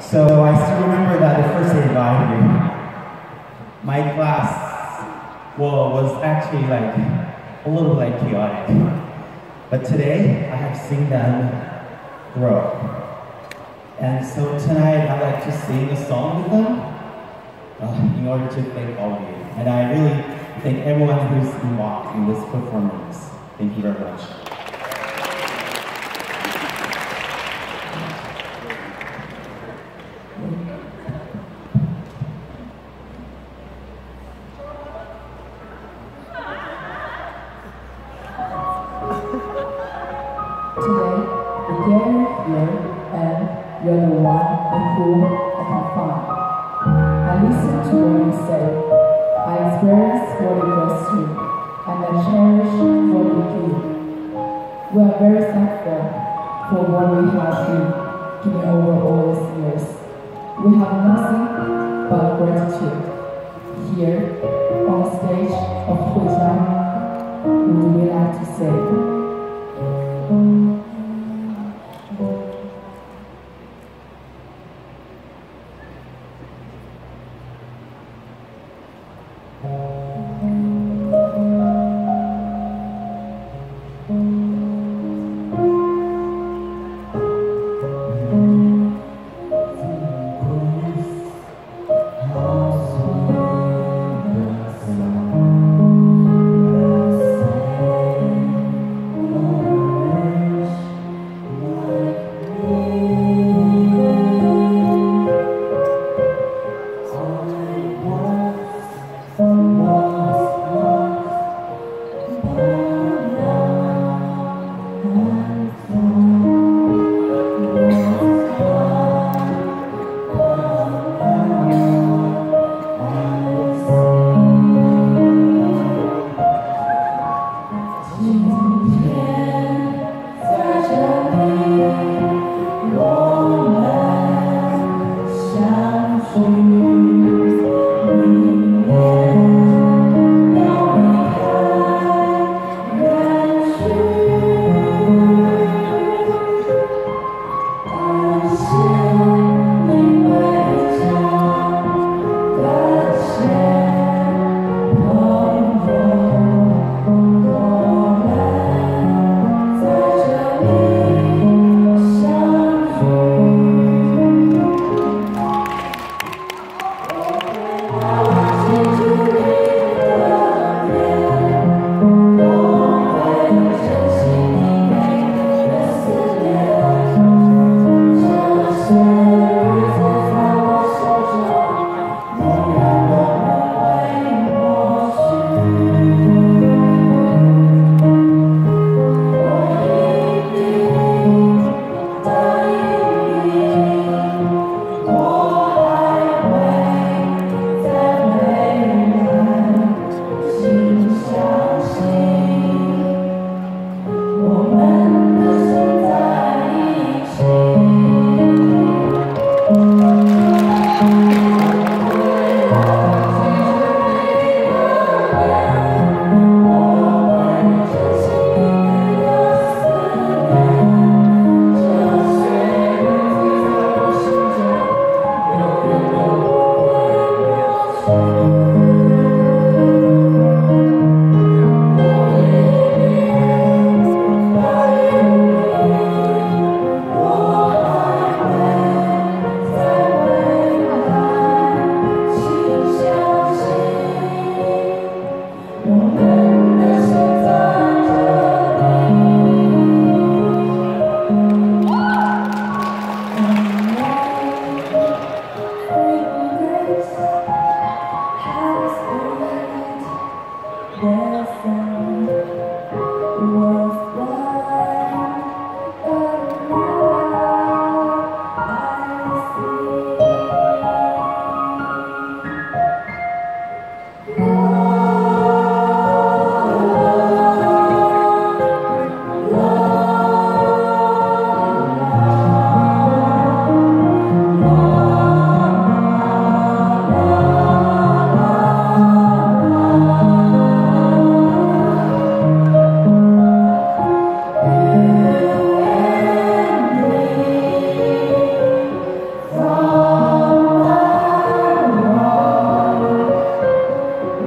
So I still remember that the first day I here, my class, well, was actually like a little like chaotic. But today, I have seen them grow. And so tonight, I'd like to sing a song with them uh, in order to thank all of you. And I really thank everyone who's involved in this performance. Thank you very much. Here and you're the one with whom I can find. I listen to what you say. I experience what you go through, and I cherish what you give. We are very thankful for what we have been given over all these years. We have nothing but gratitude. Here, on the stage of Huijia, would we like to say, Thank